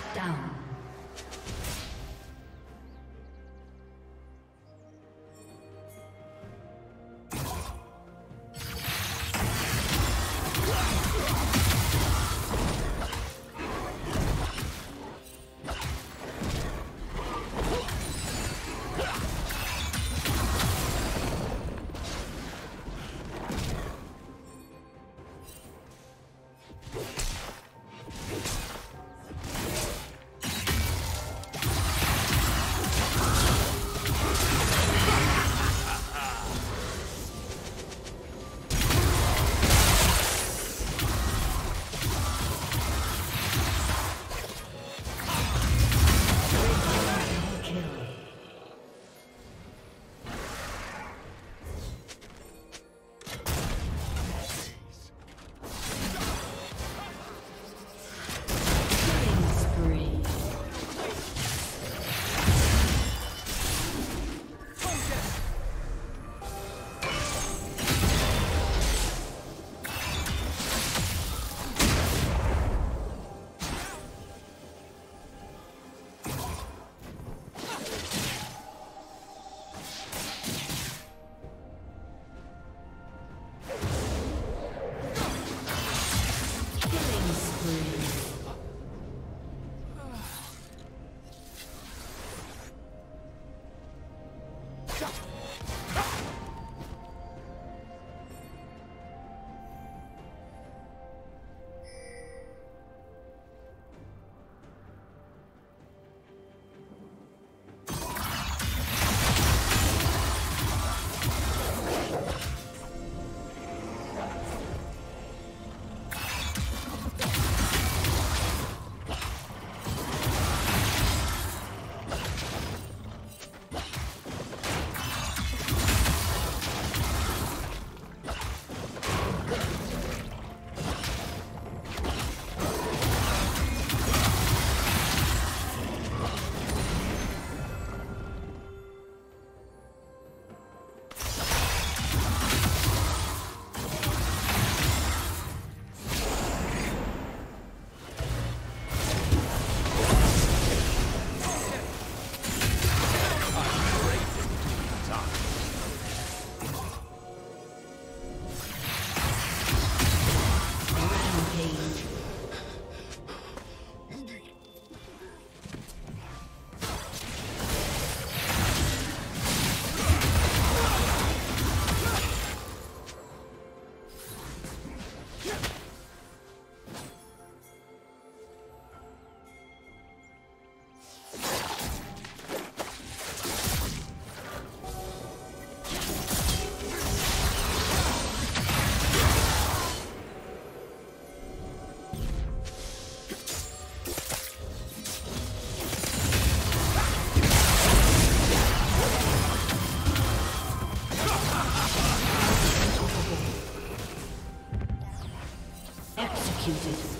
Shut down. executed.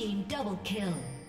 Team double kill.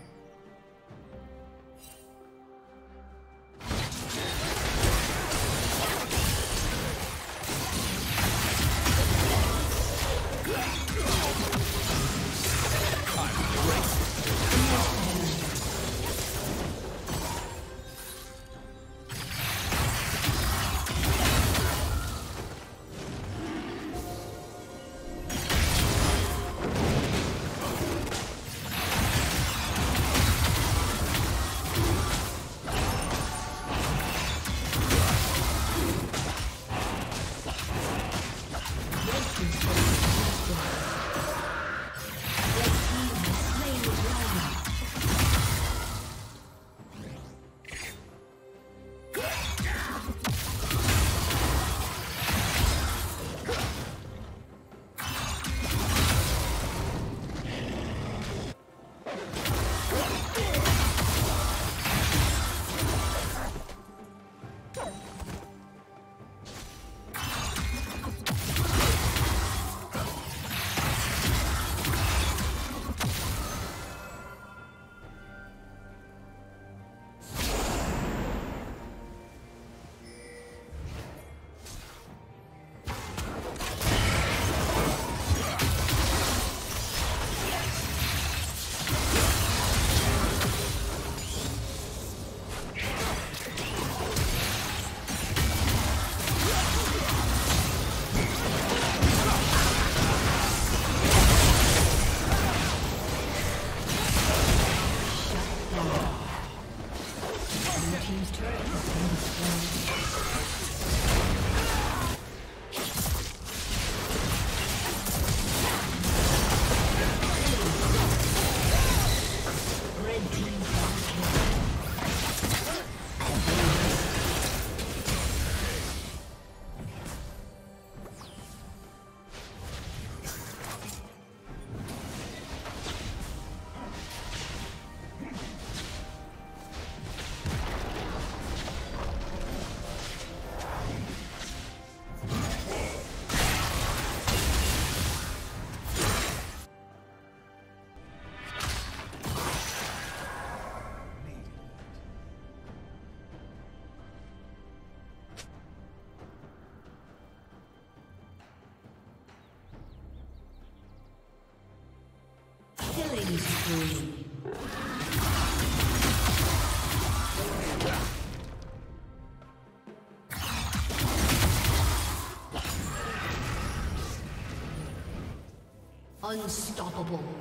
Unstoppable.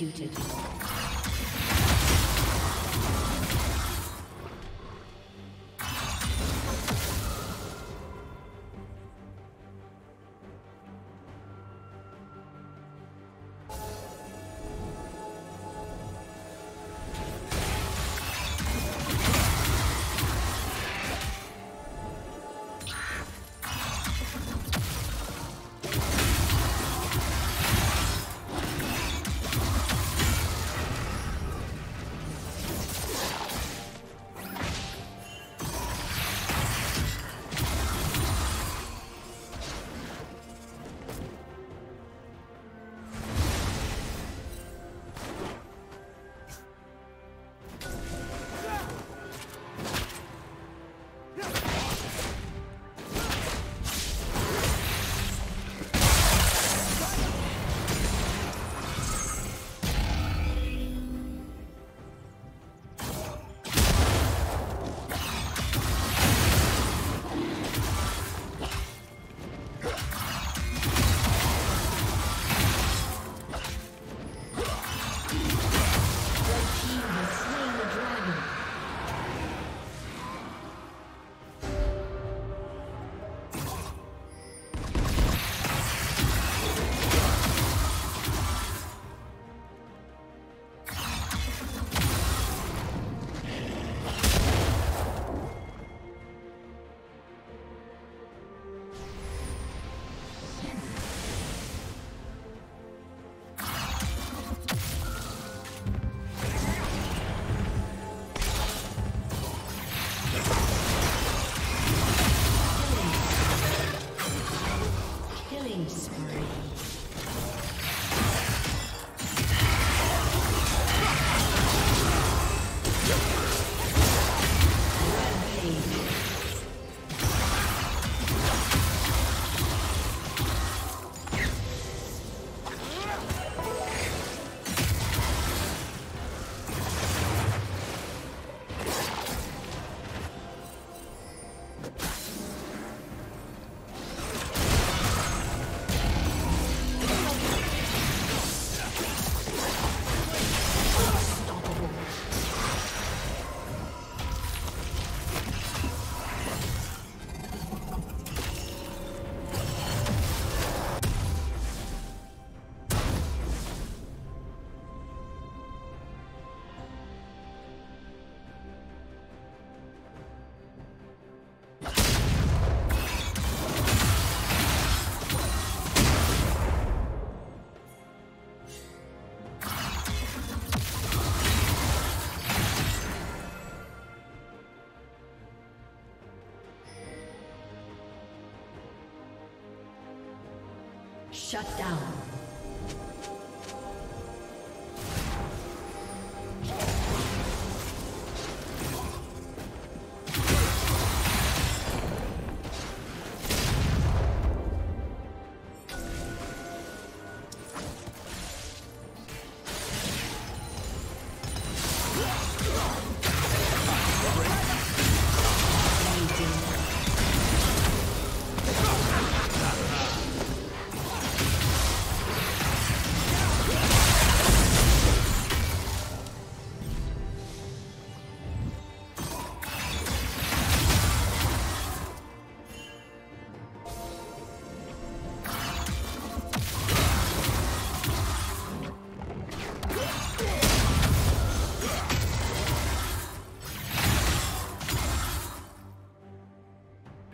executed. Shut down.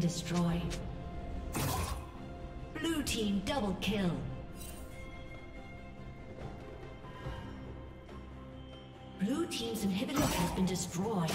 Destroyed. Blue team double kill. Blue Team's inhibitor has been destroyed.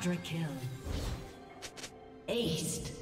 Quadra kill. Aced.